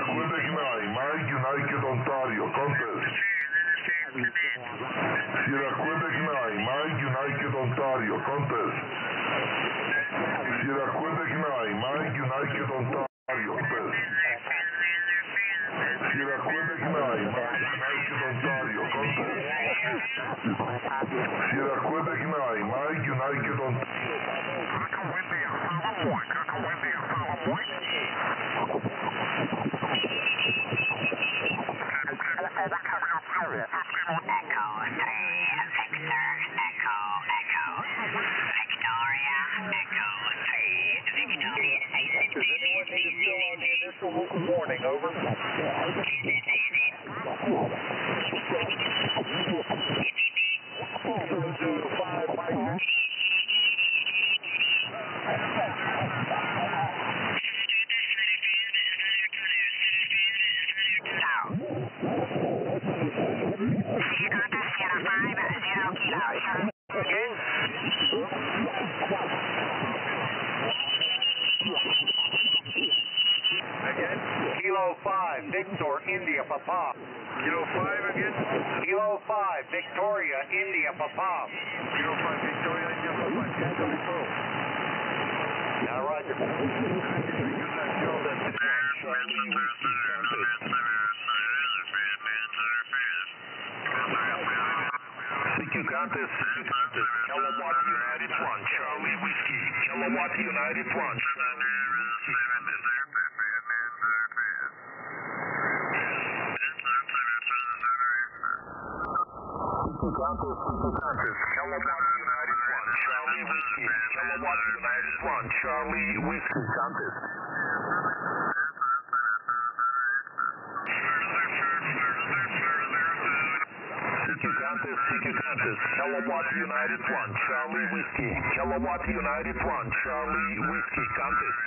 Sierra Quebec 9, Mike United Ontario, contest. Sierra Quebec 9, Mike United Ontario, contest. Sierra Quebec 9, Mike United Ontario, contest. Sierra Quebec 9, Mike United Ontario. Warning, over. Again, Kilo 5, Victor, India, Papa. Kilo 5 again? Kilo 5, Victoria, India, Papa. Kilo 5, Victoria, India, Papa. Cancel control. Now, Roger. CQ contest, CQ contest, Kilowatt United 1, Charlie Whiskey, Kilowatt United 1, CQ contest, Kilowatt United 1, Charlie Whiskey, Kilowatt United 1, Charlie Whiskey, contest. CQ contest, Kilowatt United 1, Charlie Whiskey, Kilowatt United 1, Charlie Whiskey, contest.